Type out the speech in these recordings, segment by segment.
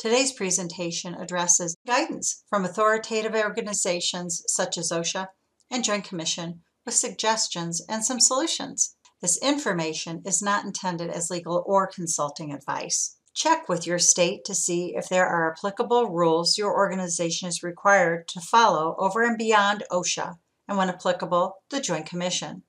Today's presentation addresses guidance from authoritative organizations such as OSHA and Joint Commission with suggestions and some solutions. This information is not intended as legal or consulting advice. Check with your state to see if there are applicable rules your organization is required to follow over and beyond OSHA, and when applicable, the Joint Commission.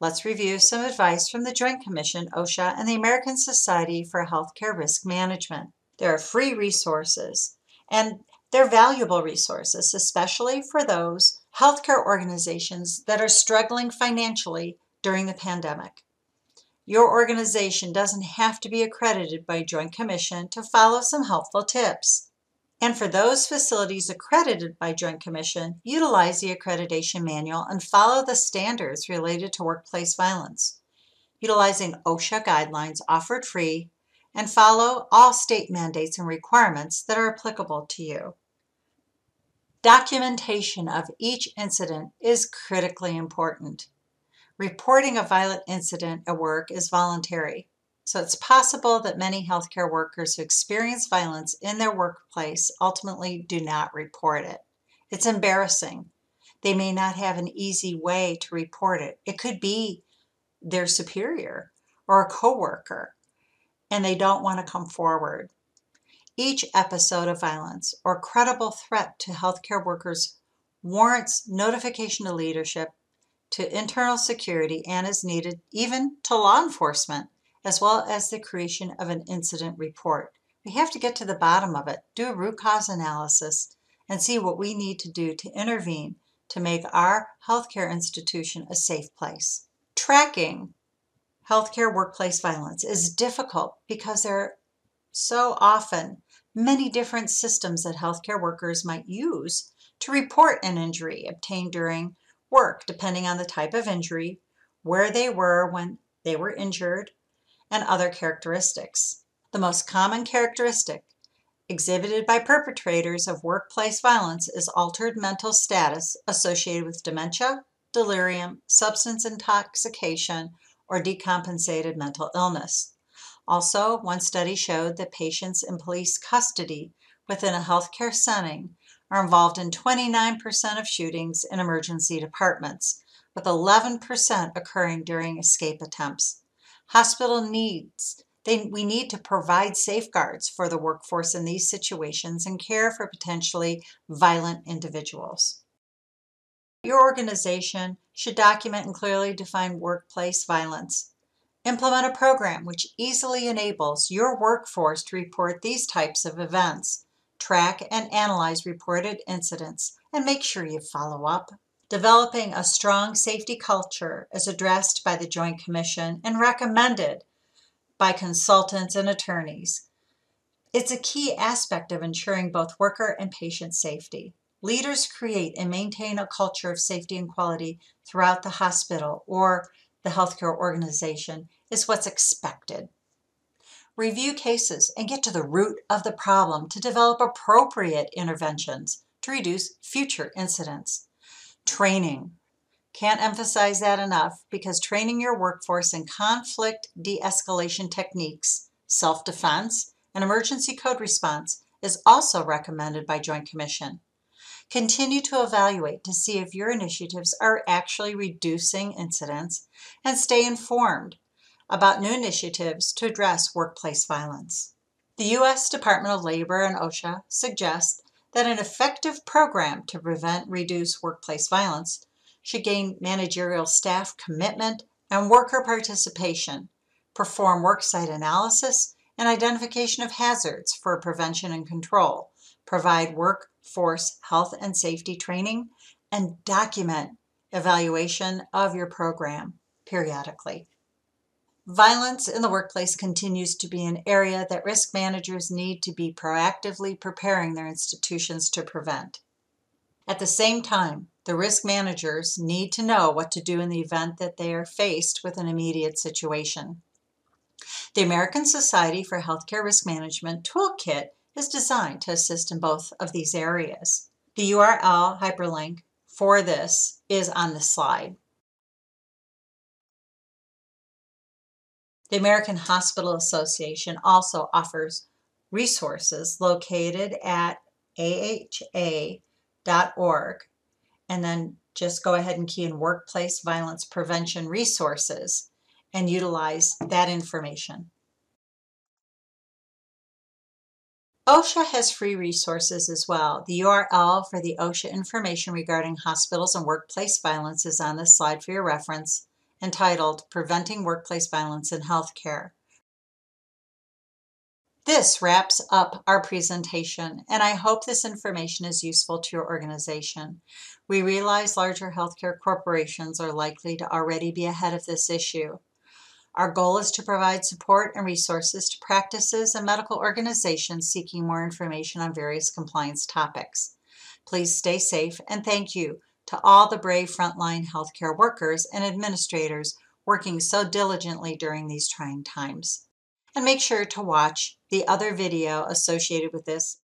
Let's review some advice from the Joint Commission, OSHA, and the American Society for Healthcare Risk Management. There are free resources, and they're valuable resources, especially for those healthcare organizations that are struggling financially during the pandemic. Your organization doesn't have to be accredited by Joint Commission to follow some helpful tips. And for those facilities accredited by Joint Commission, utilize the accreditation manual and follow the standards related to workplace violence, utilizing OSHA guidelines offered free and follow all state mandates and requirements that are applicable to you. Documentation of each incident is critically important. Reporting a violent incident at work is voluntary, so it's possible that many healthcare workers who experience violence in their workplace ultimately do not report it. It's embarrassing. They may not have an easy way to report it. It could be their superior or a coworker and they don't want to come forward. Each episode of violence or credible threat to healthcare workers warrants notification to leadership, to internal security, and is needed even to law enforcement, as well as the creation of an incident report. We have to get to the bottom of it, do a root cause analysis, and see what we need to do to intervene to make our healthcare institution a safe place. Tracking healthcare workplace violence is difficult because there are so often many different systems that healthcare workers might use to report an injury obtained during work, depending on the type of injury, where they were when they were injured, and other characteristics. The most common characteristic exhibited by perpetrators of workplace violence is altered mental status associated with dementia, delirium, substance intoxication, or decompensated mental illness. Also, one study showed that patients in police custody within a healthcare setting are involved in 29% of shootings in emergency departments, with 11% occurring during escape attempts. Hospital needs they, we need to provide safeguards for the workforce in these situations and care for potentially violent individuals. Your organization should document and clearly define workplace violence. Implement a program which easily enables your workforce to report these types of events. Track and analyze reported incidents and make sure you follow up. Developing a strong safety culture is addressed by the Joint Commission and recommended by consultants and attorneys. It's a key aspect of ensuring both worker and patient safety. Leaders create and maintain a culture of safety and quality throughout the hospital or the healthcare organization is what's expected. Review cases and get to the root of the problem to develop appropriate interventions to reduce future incidents. Training. Can't emphasize that enough because training your workforce in conflict de escalation techniques, self defense, and emergency code response is also recommended by Joint Commission. Continue to evaluate to see if your initiatives are actually reducing incidents and stay informed about new initiatives to address workplace violence. The U.S. Department of Labor and OSHA suggest that an effective program to prevent reduce workplace violence should gain managerial staff commitment and worker participation, perform worksite analysis and identification of hazards for prevention and control, provide workforce health and safety training, and document evaluation of your program periodically. Violence in the workplace continues to be an area that risk managers need to be proactively preparing their institutions to prevent. At the same time, the risk managers need to know what to do in the event that they are faced with an immediate situation. The American Society for Healthcare Risk Management Toolkit is designed to assist in both of these areas. The URL hyperlink for this is on the slide. The American Hospital Association also offers resources located at aha.org and then just go ahead and key in workplace violence prevention resources and utilize that information. OSHA has free resources as well. The URL for the OSHA information regarding hospitals and workplace violence is on this slide for your reference, entitled Preventing Workplace Violence in Healthcare. This wraps up our presentation, and I hope this information is useful to your organization. We realize larger healthcare corporations are likely to already be ahead of this issue. Our goal is to provide support and resources to practices and medical organizations seeking more information on various compliance topics. Please stay safe and thank you to all the brave frontline healthcare workers and administrators working so diligently during these trying times. And make sure to watch the other video associated with this